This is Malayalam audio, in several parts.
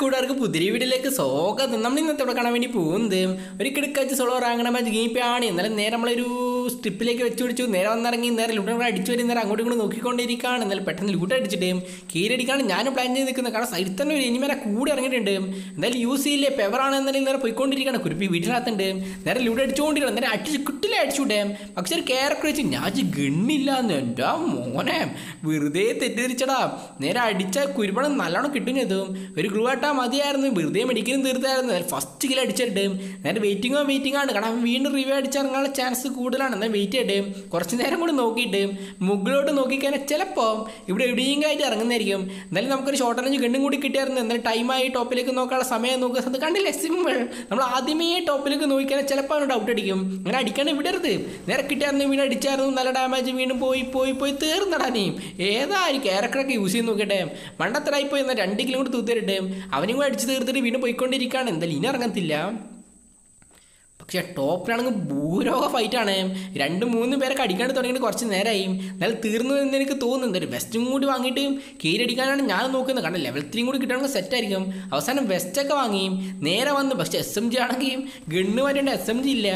കൂടാർക്ക് പുതിരി വീട്ടിലേക്ക് സ്വാഗതം. നമ്മൾ ഇന്നത്തെ ഇവിടെ കാണാൻ വേണ്ടി പോകുന്നത്. ഒരു കിടക്കാച്ച് സോളോ റാങ്ങണ മാച്ച് ഗീപ്പാണ് എന്നാലും നേരെ നമ്മളൊരു സ്ട്രിപ്പിലേക്ക് വെച്ച് പിടിച്ചു. നേരെ വന്നിറങ്ങി നേരെ ലൂട്ടർ അടിച്ചു വരും. നേരെ അങ്ങോട്ടും ഇങ്ങോട്ട് നോക്കിക്കൊണ്ടിരിക്കുകയാണ് എന്നാലും പെട്ടെന്ന് ലൂട്ട് അടിച്ചിട്ട് കീരടിക്കാണ് ഞാനും പ്ലാൻ ചെയ്ത് നിൽക്കുന്നത് കാരണം സൈഡിൽ തന്നെ ഒരു എനിമേരെ കൂടി ഇറങ്ങിയിട്ടുണ്ട്. എന്തായാലും യൂസ് ചെയ്യില്ലേ? പെവറാണ് എന്നാലും നേരെ പോയിക്കൊണ്ടിരിക്കുകയാണ്. കുരുപ്പി വീട്ടിനകത്തുണ്ട്. നേരെ ലൂട്ട് അടിച്ചുകൊണ്ടിരിക്കണം നേരെ അടിച്ച് കിട്ടില്ല അടിച്ചുവിട്ടേം പക്ഷെ ഒരു ക്യാരക്ടർ വെച്ച് ഞാൻ ഗണ്ണില്ല എന്ന് എന്റെ മോനെ വെറുതെ തെറ്റിദ്ധരിച്ചടാ. നേരെ അടിച്ച കുരുപണം നല്ലോണം കിട്ടും ചെയ്തും. ഒരു ഗ്ലൂ ആട്ടാ മതിയായിരുന്നു. വെറുതെ മെഡിക്കലും തീർത്തായിരുന്നു. ഫസ്റ്റ് കിൽ അടിച്ചിട്ട് നേരെ വെയിറ്റിങ്ങോ വെയിറ്റിംഗ് ആണ്. കാരണം വീണ്ടും റിവ്യൂ അടിച്ചിറങ്ങാനുള്ള ചാൻസ് കൂടുതലാണ്. എന്നാൽ വെയിറ്റ് ചെയ്യട്ടെ. കുറച്ച് നേരം കൂടി നോക്കിയിട്ട് മുകളിലോട്ട് നോക്കിക്കഴിഞ്ഞാൽ ചിലപ്പോൾ ഇവിടെ എവിടെയെങ്കിലും ആയിട്ട് ഇറങ്ങുന്നതായിരിക്കും. എന്നാലും നമുക്കൊരു ഷോർട്ട് റേഞ്ച് ഗണ്ണും കൂടി കിട്ടിയായിരുന്നു. എന്നാലും ടൈമായി ടോപ്പിലേക്ക് നോക്കാനുള്ള സമയം നോക്കുക. അത് കണ്ടില്ല? സിമ്പിൾ നമ്മൾ ആദ്യമേ ടോപ്പിലേക്ക് നോക്കിക്കഴിഞ്ഞാൽ ചിലപ്പോൾ അവന് ഡൗട്ട് അടിക്കും. അങ്ങനെ അടിക്കാണ്ട് വിടരുത്. നേരെ കിട്ടിയായിരുന്നു വീണ്ടും അടിച്ചായിരുന്നു. നല്ല ഡാമേജ് വീണ്ടും പോയി പോയി പോയി തീർന്നടാ നീ. ഏതായിരിക്കും? ഒരു യൂസ് ചെയ്ത് നോക്കട്ടെ. മണ്ടത്തരായി പോയി എന്നാൽ രണ്ട് കിലോ കൂടി അവനും കൂടെ അടിച്ച് തീർത്തിട്ട് വീണ്ടും പോയിക്കൊണ്ടിരിക്കുകയാണ്. എന്തായാലും ഇനി ഇറങ്ങത്തില്ല. പക്ഷേ ടോപ്പിലാണെങ്കിൽ ഭൂരോഗ ഫൈറ്റാണ്. രണ്ട് മൂന്ന് പേരൊക്കെ അടിക്കാണ്ട് തുടങ്ങിയിട്ട് കുറച്ച് നേരമായി എന്നാലും തീർന്നു എന്ന് എനിക്ക് തോന്നുന്നുണ്ട്. ഒരു വെസ്റ്റും കൂടി വാങ്ങിയിട്ട് കീഴടിക്കാനാണ് ഞാൻ നോക്കുന്നത്. കാരണം ലെവൽ ത്രീയും കൂടി കിട്ടണമെങ്കിൽ സെറ്റായിരിക്കും അവസാനം വെസ്റ്റൊക്കെ വാങ്ങി. നേരെ വന്നു പക്ഷേ എസ് എം ജി ആണെങ്കിൽ ഗണ്ണ് വരേണ്ട എസ് എം ജി ഇല്ല.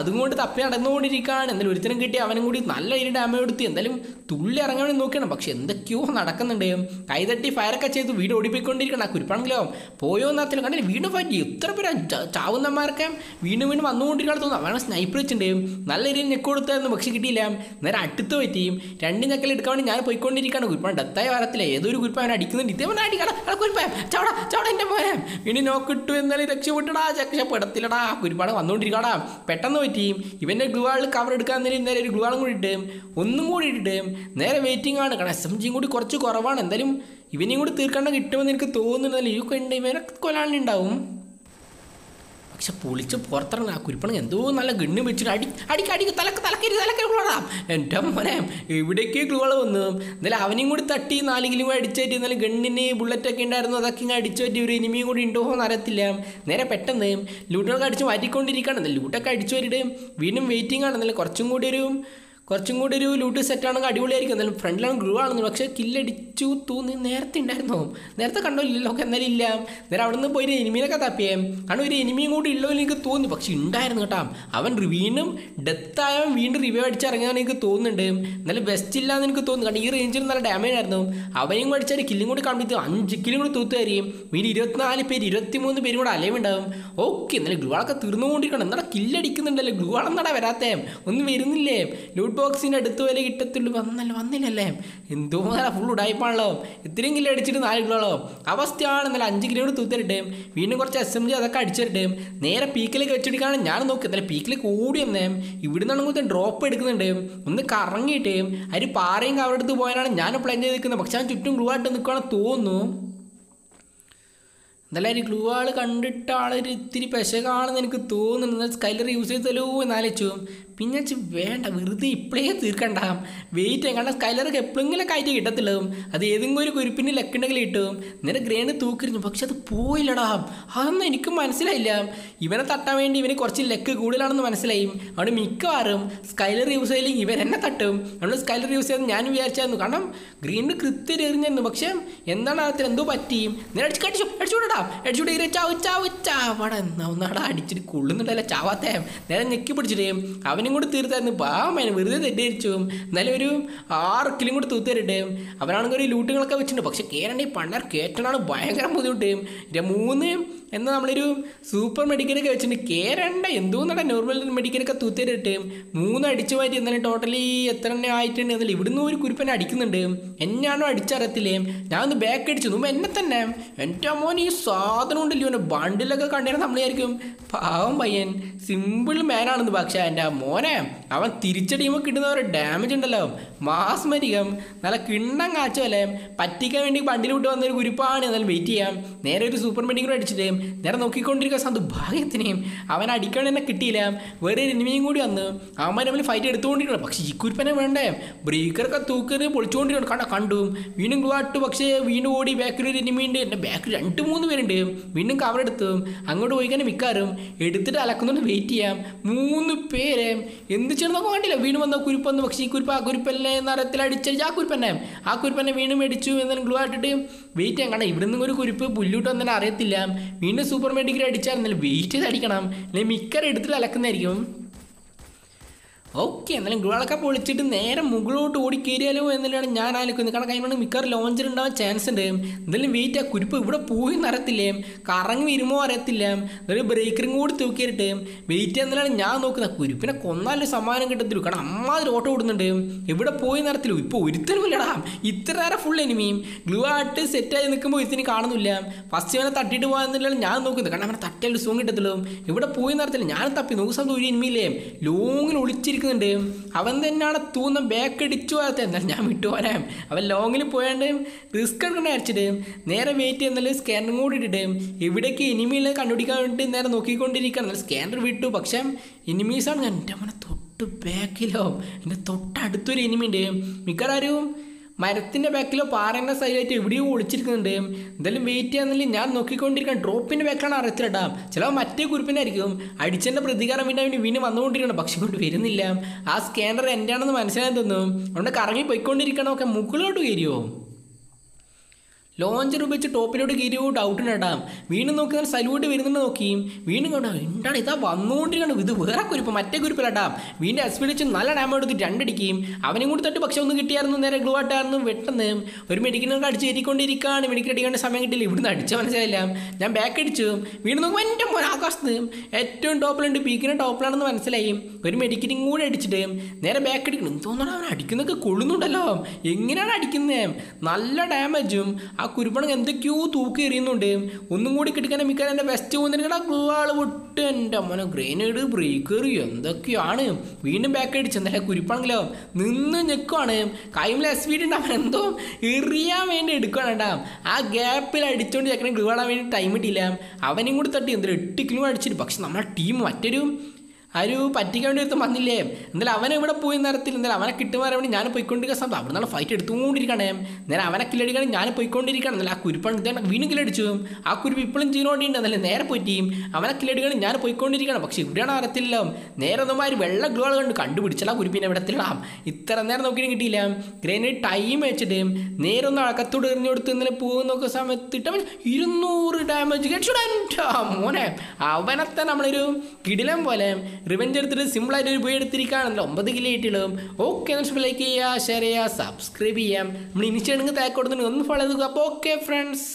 അതും കൊണ്ട് തപ്പി നടന്നുകൊണ്ടിരിക്കുകയാണ് എന്നാലും ഒരുത്തരം കിട്ടി അവനും കൂടി നല്ല രീതിയിൽ ഡാമേജ് കൊടുത്ത്. എന്തായാലും തുള്ളി ഇറങ്ങാൻ നോക്കണം പക്ഷെ എന്തൊക്കെയോ നടക്കുന്നുണ്ട്. കൈതട്ടി ഫയറൊക്കെ ചെയ്ത് വീട് ഓടിപ്പോയിക്കൊണ്ടിരിക്കണം ആ കുരിപ്പാണെങ്കിലോ പോയോ എന്നാൽ കണ്ടില്ല? വീണ്ടും ഫൈറ്റ് എത്ര ഇത്ര പേര് ചാവുന്നമാർക്ക് വീണ്ടും വീണ്ടും വന്നുകൊണ്ടിരിക്കണം തോന്നുന്നു. അവനെ സ്നൈപ്പർ വെച്ചിട്ടുണ്ട്. നല്ല രീതിയിൽ ഞെക്ക് കൊടുത്തായിരുന്നു പക്ഷെ കിട്ടിയില്ല. നേരെ അടുത്ത് പറ്റിയും രണ്ട് ഞെക്കൽ എടുക്കാൻ വേണ്ടി ഞാൻ പോയിക്കൊണ്ടിരിക്കുകയാണ്. കുരിപ്പാൻ ഡെത്തായ വരത്തില്ല ഏതൊരു കുരിപ്പാൻ അവനെ അടിക്കുന്നുണ്ട്. ഇതേ അടിക്കണം കുരിപ്പാൻ ചവട ചവട എന്റെ മോനെ. ഇനി നോക്കിട്ടു എന്നാലും രക്ഷപ്പെട്ടടാ. രക്ഷപ്പെടത്തില്ലടാ. കുരിപ്പാട് വന്നുകൊണ്ടിരിക്കടാ പെട്ടെന്ന് പറ്റിയും ഇവന്റെ ഗ്ലുവാളിൽ കവർ എടുക്കാൻ നേരം നേരെ ഒരു ഗ്ലുവാളും കൂടി ഇട്ട് ഒന്നും കൂടി ഇട്ടിട്ട് നേരെ വെയിറ്റിംഗ് ആണ്. കാരണം എസ് എം ജിയും കൂടി കുറച്ച് കുറവാണ്. എന്തായാലും ഇവനെയും കൂടി തീർക്കേണ്ട കിട്ടുമെന്ന് എനിക്ക് തോന്നുന്നുണ്ടല്ലോ. ഈ കണ്ട് ഇവനെ കൊല്ലാനുണ്ടാവും പക്ഷെ പൊളിച്ച് പുറത്തിറങ്ങി ആ കുരിപ്പണ എന്തോ നല്ല ഗണ്ണ് വെച്ചിട്ട് അടി അടിക്ക് അടിക്ക് തലക്ക് തലക്കരി തലക്കരി ഗ്ലൂടാം എന്റെ മോനെ എവിടേക്ക് ഗ്ലൂകൾ വന്നു? എന്നാലും അവനെയും കൂടി തട്ടി നാലെങ്കിലും കിലോ കൂടി അടിച്ചേറ്റ് എന്നാലും ഗണ്ണിന് ബുള്ളറ്റൊക്കെ ഉണ്ടായിരുന്നു അതൊക്കെ ഇങ്ങനെ അടിച്ചുപറ്റി ഒരു ഇനിമിയും കൂടി ഉണ്ടോ എന്ന് അറിയത്തില്ല. നേരെ പെട്ടെന്ന് ലൂട്ടൊക്കെ അടിച്ച് മാറ്റിക്കൊണ്ടിരിക്കുകയാണ് ലൂട്ടൊക്കെ അടിച്ചു വരിട്ട് വീണ്ടും വെയിറ്റിംഗ് ആണ്. എന്നാലും കുറച്ചും കൂടി ഒരു കുറച്ചും കൂടി ഒരു ലൂട്ട് സെറ്റ് ആണെങ്കിൽ അടിപൊളിയായിരിക്കും. എന്നാലും ഫ്രണ്ടിലാണ് ഗ്രൂ ആണെന്ന് പക്ഷേ കില്ലടിച്ചു തൂന്നി നേരത്തെ ഉണ്ടായിരുന്നോ നേരത്തെ കണ്ടോ ഇല്ലല്ലോ എന്നാലും ഇല്ല. നേരെ അവിടെ നിന്ന് പോയി എനിമീനൊക്കെ തപ്പിയേ. കാരണം ഒരു എനിമിയും കൂടി ഉള്ളോ എനിക്ക് തോന്നി പക്ഷെ ഉണ്ടായിരുന്നു കേട്ടോ. അവൻ വീണ്ടും ഡെത്ത് ആയവൻ വീണ്ടും റിവ്യൂ അടിച്ചിറങ്ങിയാണ് എനിക്ക് തോന്നുന്നുണ്ട്. എന്നാലും ബെസ്റ്റ് ഇല്ല എന്ന് എനിക്ക് തോന്നുന്നു. കാരണം ഈ റേഞ്ചിൽ നല്ല ഡാമേജ് ആയിരുന്നു. അവനെയും അടിച്ചാൽ കില്ലും കൂടി കംപ്ലീറ്റ്. അഞ്ച് കിലും കൂടി തൂത്ത് തരും വീണ്ടും ഇരുപത്തിനാല് പേര് ഇരുപത്തിമൂന്ന് പേരും കൂടെ അലയുണ്ടാവും ഓക്കെ എന്നാലും ഗ്ലൂവാളൊക്കെ തീർന്നുകൊണ്ടിരിക്കണം. എന്നാൽ കില്ലടിക്കുന്നുണ്ടല്ലോ ഗ്ലൂവാളെന്നാടാ വരാത്തേ? ഒന്നും വരുന്നില്ലേ? ലൂട്ട് ബോക്സിന്റെ അടുത്ത് വരെ കിട്ടത്തുള്ളൂ. വന്നല്ല വന്നില്ലല്ലേ? എന്തോ ഫുൾ ഉടായ്പാണല്ലോ. ഇത്രയും കിലോ അടിച്ചിട്ട് നാല് കിലോളോ അവസ്ഥയാണ് എന്നാലും അഞ്ച് കിലോ കൂടി തൂത്തരട്ടെ. വീണ്ടും കുറച്ച് എസ് എം ജി അതൊക്കെ അടിച്ചിട്ട് നേരെ പീക്കിലേക്ക് വെച്ചെടുക്കാണ് ഞാൻ നോക്കി എന്നാലും പീക്കിലേക്ക് ഓടി വന്നേ. ഇവിടുന്നാണെങ്കിൽ ഡ്രോപ്പ് എടുക്കുന്നുണ്ട്. ഒന്ന് കറങ്ങിയിട്ട്. അരി പാറയും കവറെടുത്ത് പോയാലാണ് ഞാൻ പ്ലാൻ ചെയ്ത് നിൽക്കുന്നത് പക്ഷെ ഞാൻ ചുറ്റും ഗ്ലൂ ആയിട്ട് നിൽക്കുകയാണെന്ന് തോന്നുന്നു. എന്നാലും ഒരു ഗ്ലൂ ആൾ കണ്ടിട്ട് ആളൊരു ഇത്തിരി പെശകാണെന്ന് എനിക്ക് തോന്നുന്നു. സ്കൈലർ യൂസ് ചെയ്തല്ലോ എന്നാലോചിച്ചു പിന്നെ വേണ്ട വെറുതെ ഇപ്പോഴേ തീർക്കണ്ടാകും. വെയിറ്റ് കാരണം സ്കൈലർക്ക് എപ്പോഴെങ്കിലും കയറ്റി കിട്ടത്തില്ലതും. അത് ഏതെങ്കിലും ഒരു കുരുപ്പിന് ലക്കുണ്ടെങ്കിൽ കിട്ടും. നേരെ ഗ്രേണ് തൂക്കിരുന്നു പക്ഷെ അത് പോയില്ലടാ. അതൊന്നും എനിക്ക് മനസ്സിലായില്ല. ഇവനെ തട്ടാൻ വേണ്ടി ഇവന് കുറച്ച് ലക്ക് കൂടുതലാണെന്ന് മനസ്സിലായി. അവിടെ മിക്കവാറും സ്കൈലർ യൂസ് ചെയ്യില്ലെങ്കിൽ ഇവൻ എന്നെ തട്ടും. നമ്മൾ സ്കൈലർ യൂസ് ചെയ്തെന്ന് ഞാൻ വിചാരിച്ചായിരുന്നു. കാരണം ഗ്രീനിന് കൃത്യം എറിഞ്ഞായിരുന്നു പക്ഷെ എന്താണ് അതിൽ എന്തോ പറ്റി? നേരെ അടിച്ച് അടിച്ചു അടിച്ചുവിടാ അടിച്ചുവിട്ട് ഇരെ ചാവ് ചാവട അടിച്ചിട്ട് കൊള്ളുന്നുണ്ടല്ലോ ചാവാത്തേ. നേരെ ഞെക്കി പിടിച്ചിട്ട്. അവനും കൂടി തീർത്തായിരുന്നു. പാമേനെ വെറുതെ തെറ്റിദ്ധരിച്ചു. എന്നാലും ഒരു ആർക്കിലും കിലും കൂടി തൂത്ത് അവനാണെങ്കിൽ ഒരു ലൂട്ടുകളൊക്കെ വെച്ചിട്ടുണ്ട്. പക്ഷെ കേരണ്ടി പണ്ടാർ കയറ്റണാണ് ഭയങ്കര ബുദ്ധിമുട്ട്. മൂന്ന് എന്നാൽ നമ്മളൊരു സൂപ്പർ മെഡിക്കലൊക്കെ വെച്ചിട്ടുണ്ട്. കേരണ്ട എന്തോന്നട നോർമൽ മെഡിക്കലൊക്കെ തൂത്തേരിട്ട് മൂന്ന് അടിച്ചു മാറ്റി എന്നാലും ടോട്ടലി എത്ര എണ്ണ ആയിട്ടുണ്ട് എന്നാലും ഇവിടുന്ന് ഒരു കുരുപ്പനെ അടിക്കുന്നുണ്ട്. എന്നാണോ അടിച്ചറിയത്തില്ലേ? ഞാൻ ഒന്ന് ബാക്ക് അടിച്ചു. നോമ്പ് എന്നെ തന്നെ. എന്റെ മോൻ ഈ സാധനം ഉണ്ടല്ലോ. എന്റെ ബണ്ടിലൊക്കെ കണ്ടിരുന്ന നമ്മളായിരിക്കും പാവം പയ്യൻ. സിമ്പിൾ മാനാണെന്ന് പക്ഷേ എന്റെ മോനെ അവൻ തിരിച്ചടിയുമ്പോൾ കിട്ടുന്ന ഒരു ഡാമേജ് ഉണ്ടല്ലോ. മാസ് മരികം നല്ല കിണ്ണം കാച്ചല്ലേ. പറ്റിക്കാൻ വേണ്ടി ബണ്ടിൽ വിട്ട് വന്നൊരു കുരുപ്പാണ്. എന്നാലും വെയിറ്റ് ചെയ്യാം. നേരെ ഒരു സൂപ്പർ മെഡിക്കൽ അടിച്ചിട്ട് നേരെ നോക്കിക്കൊണ്ടിരിക്കുന്ന സന്തു ഭാഗ്യത്തിനെയും അവൻ അടിക്കാൻ തന്നെ കിട്ടിയില്ല. വേറെ എനിമിയും കൂടി വന്ന് അവന്മാർ തമ്മിൽ ഫൈറ്റ് എടുത്തുകൊണ്ടിരിക്കണം പക്ഷേ ഈ കുരിപ്പനെ വേണ്ടേ? ബ്രേക്കറൊക്കെ തൂക്കറി പൊളിച്ചുകൊണ്ടിരിക്കണം കണ്ട കണ്ടു. വീണ്ടും ഗ്ലൂട്ട് പക്ഷേ വീണ്ടും ഓടി ബാക്കിൽ ഒരു എനിമി ഉണ്ട്. എന്റെ ബാക്കിൽ രണ്ട് മൂന്ന് പേരുണ്ട്. വീണ്ടും കവർ എടുത്തു അങ്ങോട്ട് പോയി കഴിഞ്ഞാൽ മിക്കാറും എടുത്തിട്ട് അലക്കുന്നുണ്ട് വെയിറ്റ് ചെയ്യാം. മൂന്ന് പേരെ. എന്ത് ചെയ്യണം എതിർച്ചെടുന്നൊക്കെ കണ്ടില്ല. വീണ്ടും വന്ന കുരുപ്പൊന്ന് പക്ഷേ ഈ കുരുപ്പ് ആ കുരിപ്പല്ലേ നിറത്തിൽ അടിച്ചടിച്ച് ആ കുരുപ്പന്നെ ആ കുരിപ്പന്നെ വീണ്ടും മേടിച്ചു എന്നാലും ഗ്ലൂ ആയിട്ടിട്ട് വെയിറ്റ് ചെയ്യാം. കാരണം ഇവിടെ നിന്നും ഒരു കുരുപ്പ് പുല്ലൂട്ട് വന്നാൽ അറിയത്തില്ല. വീണ്ടും സൂപ്പർ മെഡിക്കൽ അടിച്ചാൽ നല്ല വെയിറ്റ് ചെയ്ത് അടിക്കണം. അല്ലെങ്കിൽ മിക്കർ എടുത്തിട്ട് അലക്കുന്നതായിരിക്കും. ഓക്കെ എന്നാലും ഗ്രോളൊക്കെ പൊളിച്ചിട്ട് നേരെ മുകളിലോട്ട് ഓടി കയറിയാലോ എന്നുള്ളതാണ് ഞാൻ ആലോചിക്കുന്നത്. കാരണം കഴിഞ്ഞാൽ മിക്കവാറും ലോഞ്ചർ ഉണ്ടാവാൻ ചാൻസ് ഉണ്ട്. എന്തായാലും വെയിറ്റ് ആ കുരിപ്പ് ഇവിടെ പോയി അറിയത്തില്ലേ. കറങ്ങി വരുമോ അറിയത്തില്ല. എന്തായാലും ബ്രേക്കറും കൂടി തൂക്കിയിട്ട് വെയിറ്റ് എന്നാലാണ് ഞാൻ നോക്കുന്നത്. കുരിപ്പിനെ കൊന്നാലും സമ്മാനം കിട്ടത്തില്ല കാരണം അമ്മാതിരി ഓട്ടം ഓടുന്നുണ്ട്. ഇവിടെ പോയി നിറത്തില്ലോ ഇപ്പോൾ ഒരുത്തരും ഇല്ലടാ. ഇത്ര നേരം ഫുൾ എനിമിയും ഗ്ലൂ ആയിട്ട് സെറ്റായി നിൽക്കുമ്പോൾ ഇതിന് കാണുന്നില്ല. ഫസ്റ്റ് അവനെ തട്ടിയിട്ട് പോകാന്നില്ലാണ് ഞാൻ നോക്കുന്നത്. കാരണം അവനെ തട്ടിയാലും സുഖം കിട്ടത്തുള്ളൂ. ഇവിടെ പോയി നടത്തില്ല ഞാൻ തപ്പി. നോക്കുന്ന സമയത്ത് ഒരു എനിമിയില്ലേ ലോങ്ങിൽ ഒളിച്ചിരിക്കുന്നുണ്ട് അവൻ തന്നെയാണ് തൂന്ന ബാക്ക് അടിച്ചു പോകാത്ത എന്നാൽ ഞാൻ വിട്ടു പോരാം. അവൻ ലോങ്ങിൽ പോയാണ്ട് റിസ്ക് എടുക്കണ അയച്ചിട്ട് നേരെ വെയിറ്റ് ചെയ്യുന്നതിൽ സ്കാനറും കൂടി ഇട്ടിട്ട് എവിടേക്ക് ഇനിമിയിൽ കണ്ടുപിടിക്കാൻ വേണ്ടി നേരെ നോക്കിക്കൊണ്ടിരിക്കുകയാണ് എന്നാൽ സ്കാനർ വിട്ടു. പക്ഷേ ഇനിമീസാണ് ഞാൻ എന്റെ മോനെ തൊട്ട് ബാക്കിലോ എന്റെ തൊട്ടടുത്തൊരു എനിമി ഉണ്ട്. മിക്കവാറും മരത്തിന്റെ ബാക്കിലോ പാറേന്റെ സൈഡിലായിട്ട് എവിടെയോ ഒളിച്ചിരിക്കുന്നുണ്ട്. എന്തായാലും വെയിറ്റ് ചെയ്യാന്നില്ല ഞാൻ നോക്കിക്കൊണ്ടിരിക്കണം ഡ്രോപ്പിന്റെ ബാക്കിലാണ് അറിയത്തിലട്ടാ ചിലപ്പോൾ മറ്റേ കുറിപ്പിനായിരിക്കും അടിച്ചതിന്റെ പ്രതികാരം വേണ്ടി അവന് വീണ്ടും വന്നുകൊണ്ടിരിക്കണം. പക്ഷെ ഇങ്ങോട്ട് വരുന്നില്ല. ആ സ്കാനർ എന്റെ ആണെന്ന് മനസ്സിലായി തോന്നും. അതുകൊണ്ട് കറങ്ങി പോയിക്കൊണ്ടിരിക്കണമൊക്കെ മുകളിലോട്ട് കയറിയോ ലോഞ്ചർ ഉപയോഗിച്ച് ടോപ്പിലോട്ട് ഡൗട്ട് നടാം വീണ്ടും നോക്കിയാൽ സലൂട്ട് വരുന്നുണ്ട് നോക്കിയും വീണ്ടും കണ്ടോ എന്താണ് ഇതാ വന്നുകൊണ്ടിരിക്കണം ഇത് വേറെ കുരിപ്പ് മറ്റേ കുരിപ്പിലട്ടാം. വീണ്ടും പിടിച്ച് നല്ല ഡാമ എടുത്ത് രണ്ടടിക്കുകയും അവനും കൂടി തട്ട് പക്ഷെ ഒന്ന് കിട്ടിയായിരുന്നു നേരെ ഗ്ലൂ ആയിട്ടായിരുന്നു വെട്ടെന്ന് ഒരു മെഡിക്കലിനൊക്കെ അടിച്ച് കയറിക്കൊണ്ടിരിക്കുകയാണ് മെഡിക്കൽ അടിക്കേണ്ട സമയം കിട്ടില്ല ഇവിടുന്ന് അടിച്ച മനസ്സിലായില്ല. ഞാൻ ബാക്ക് അടിച്ചു. വീണ്ടും നോക്കുമ്പോൾ എന്റെ മോൻ ആകാശത്ത് ഏറ്റവും ടോപ്പിലുണ്ട് പീക്കിന് ടോപ്പിലാണെന്ന് മനസ്സിലായി. ഒരു മെഡിക്കലും കൂടി അടിച്ചിട്ട് നേരെ ബാക്ക് അടിക്കണം. എന്തോന്നാണ് അവൻ അടിക്കുന്നൊക്കെ കൊള്ളുന്നുണ്ടല്ലോ. എങ്ങനെയാണ് അടിക്കുന്നത് നല്ല ഡാമേജും ആ കുരുപ്പണം എന്തൊക്കെയോ തൂക്കി എറിയുന്നുണ്ട്. ഒന്നും കൂടി കിട്ടിക്കാൻ മിക്കാൻ എന്റെ വെസ്റ്റ് പോകുന്നതിനാ ഗ്ലൂ ആൾ വിട്ട് എന്റെ മോനെ ഗ്രേനേഡ് ബ്രേക്കർ എന്തൊക്കെയാണ്? വീണ്ടും ബാക്ക് അടിച്ച് എന്തായാലും കുരുപ്പാണെങ്കിലോ? നിന്ന് നിൽക്കുവാണ് കൈമിൽ എസ് വീട് ഉണ്ടാവും എന്തോ എറിയാൻ വേണ്ടി എടുക്കുകയാണ് ആ ഗ്യാപ്പിൽ അടിച്ചുകൊണ്ട് ചെക്കനെ ഗ്ലൂ ആടാൻ വേണ്ടി ടൈം കിട്ടിയില്ല അവനെയും കൂടി തട്ടി എന്തൊരു എട്ട് കിലോ അടിച്ചിട്ട്. പക്ഷെ നമ്മുടെ ടീം മറ്റൊരു ഒരു പറ്റിക്കാൻ വേണ്ടി ഒരുത്തം വന്നില്ലേ? എന്നാലും അവനെ ഇവിടെ പോയി നേരത്തിൽ എന്നാലും അവനെ കിട്ടുമാരെ വേണ്ടി ഞാൻ പോയിക്കൊണ്ടിരിക്കുന്ന സമയത്ത് അവിടെ നിന്നുള്ള ഫൈറ്റ് എടുത്തുകൊണ്ടിരിക്കണേ. നേരെ അവനെ കില്ലടിക്കണം ഞാൻ പോയിക്കൊണ്ടിരിക്കണം എന്നാലും ആ കുരുപ്പാണ് വീണ്ടും കില്ലടിച്ചു ആ കുരുപ്പ് ഇപ്പോഴും ചെയ്തുകൊണ്ടിട്ടുണ്ട് എന്നാലും നേരെ പോയിട്ടീം അവനെ കില്ലടിക്കണം ഞാൻ പോയിക്കൊണ്ടിരിക്കണം പക്ഷെ ഇവിടെയാണ് അറിയത്തില്ല. നേരെ ഒന്നുമാർ വെള്ള ഗ്ലോൾ കണ്ട് കണ്ടുപിടിച്ചാൽ ആ കുരുപ്പിനെ ഇവിടെ എത്തിടാം ഇത്ര നേരം നോക്കിയിട്ട് കിട്ടിയില്ല. ഗ്രേനേഡ് ടൈം വെച്ചിട്ട് നേരെ ഒന്ന് അളക്കത്തോട് എറിഞ്ഞു കൊടുത്ത് ഇന്നലെ പോകുന്ന നോക്കുന്ന സമയത്ത് ഇട്ടവൻ ഇരുന്നൂറ് ഡാമേജ് മോനെ. അവനത്തെ നമ്മളൊരു കിടിലം പോലെ റിവെഞ്ച് എടുത്തിട്ട് സിമ്പിളായിട്ട് ഒരു പോയി എടുത്തിരിക്കുകയാണല്ലോ. ഒമ്പത് കിലോ ഇട്ടിടും ഓക്കെ ലൈക്ക് ചെയ്യുക ഷെയർ ചെയ്യുക സബ്സ്ക്രൈബ് ചെയ്യാം. നമ്മൾ ഇനിഷ്യാണെങ്കിൽ താക്ക് കൊടുത്തിട്ട് ഒന്ന് ഫോളോ ചെയ്തു അപ്പോൾ ഓക്കെ ഫ്രണ്ട്സ്